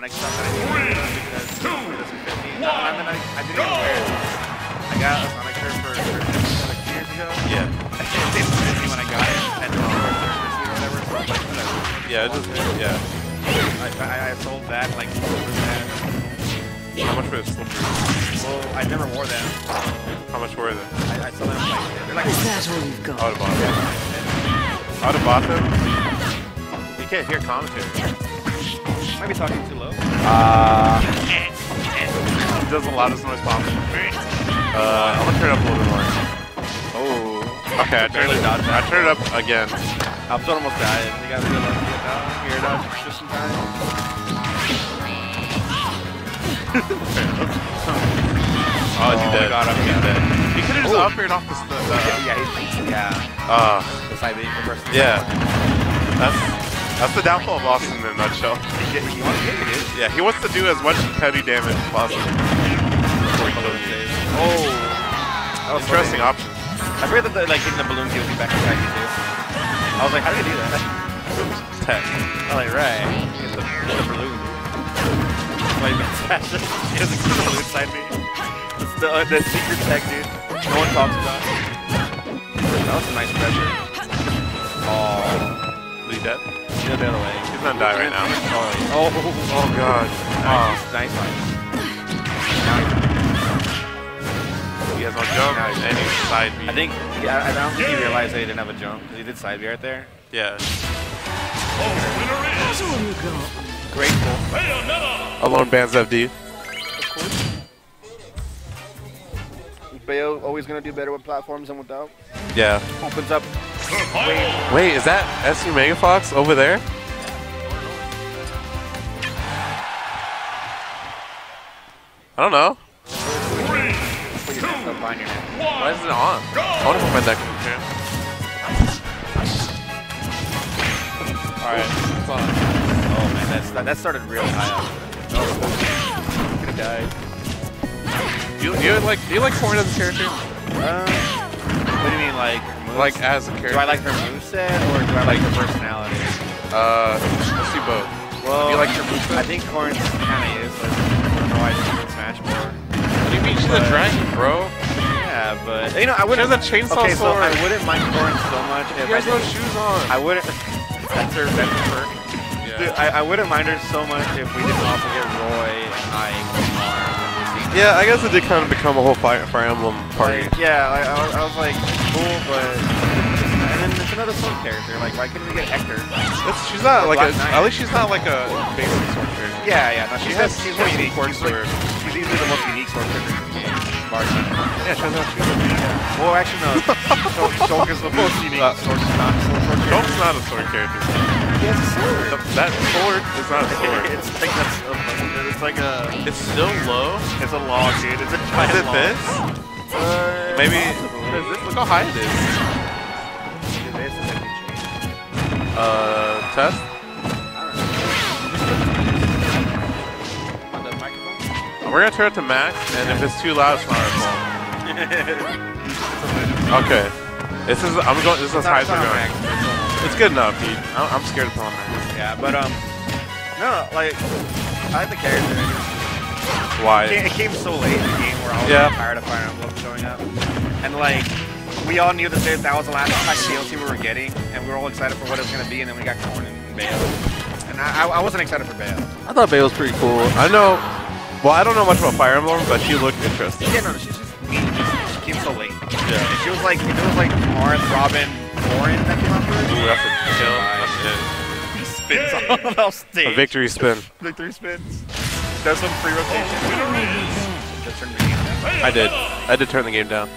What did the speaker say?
Sonic stuff that I didn't do because it doesn't fit me. No, I mean, I, I didn't even wear it. I got a Sonic shirt for Christmas like two years ago. Yeah. It didn't fit me when I got it, and then for Christmas or whatever, so I was like, whatever. Yeah, it just, yeah. I, I, I sold that, like, that. How much were the slippers? Well, I never wore them. How much were they? I, I sold them, like, they're like, Is that all you've got? I would have bought them. I would have bought them. You can't hear commentary. Might be talking too low. Uh, does the loudest noise possible. Uh, I'm gonna turn it up a little bit more. Oh. Okay, I turned it. I turned it up again. Upside almost died. You guys good luck to get down. Here it up just in time. Oh, is he Oh, dead? God, I'm He's dead. He could have just Oh. upgraded off the. the Yeah, yeah, he's, yeah. uh, The side being the person. yeah. That's that's the downfall of Austin in a nutshell. He, he wants to it, dude. Yeah, he wants to do as much heavy damage as possible. Before he kills you. Oh. That was Interesting funny. option. I forget that the, like hitting the balloon gives you back attack too. I was like, how do you do that? Tech. I was like, right. Hit the, hit the balloon. That's just, he doesn't the balloon side me. It's the, uh, the secret tech, dude. No one talks about. That was a nice pressure. Oh. Is he dead? Go the other way. He's gonna die right now. Oh, oh, Oh god. nice, nice one. He has no jump Nice. and he's side B. I think, yeah, I don't think he realized that he didn't have a jump because he did side B right there. Yeah. That's all you got. Grateful. Alone bands FD. Of course. Bayo always gonna do better with platforms than without. Yeah. Opens up. Wait, Wait, is that SU Megafox over there? I don't know. put your neck up behind your neck. Why is it on? I wonder if my neck Alright, it's on. Oh man, that's, that, that started real high up. Oh, could have died. Do you, do you like do you like Corrin as a character? Uh, like? Moves? Like as a character? do I like her moveset or do I like her personality? Uh, let's do both. Well, Do you like her moveset? I think Corrin kind of is. Like, I don't know why she didn't Smash more. What do you mean she's a dragon, bro? Yeah, but you know, I wouldn't. has a chainsaw okay, so. I wouldn't mind Corrin so much if She I has no shoes on. I wouldn't. That's her. That's her perk. yeah. Dude, I, I wouldn't mind her so much if we didn't also get Roy and Ike and Marth and Lucy. yeah, I guess it did kind of become a whole Fire, Fire Emblem party. Like, yeah, like, I, was, I was like, cool, but and then it's another Sword character. Like, why couldn't we get Hector? It's, she's not like a, Knight. at least she's not like a basic sword character. Yeah, yeah. No, She she's has- she's she more unique. quirks She's, like, she's easily the most unique Sword character in the game. Bar. Yeah, she has no shoes. Well, actually, no. Shulk, Shulk is the most unique Uh, Sword, not Sword, sword character. Shulk's not a sword character. He has a sword. That sword is not a sword. it's like that's it's like a It's still low. it's a log, dude. It's a Is giant it log. this? Uh, Maybe. Possibly. What is this? Look how high it is. Dude, this is like a change. Uh, test. On the microphone. We're gonna turn it to max, and if it's too loud, it's not our fault. Okay. This is. I'm going. This is as high as we're going. It's good enough, dude. I'm, I'm scared of on max. Yeah, but um, no, like I like the character. It came, Why? it came so late in the game where I was Yeah. tired of Fire Emblem showing up, and like we all knew that that was the last pack of DLC we were getting, and we were all excited for what it was gonna be, and then we got Corrin and Bale, and I, I, I wasn't excited for Bale. I thought Bay was pretty cool. I know. Well, I don't know much about Fire Emblem, but she looked interesting. Yeah, no, she's just neat. Just, she came so late. Yeah. If she was like, if it was like Marth, Robin, Corrin that came out first, Ooh, that's a kill. he spins off off stage. A victory spin. Victory spins. Does some free rotation. Just turn the game down. I did. I did turn the game down.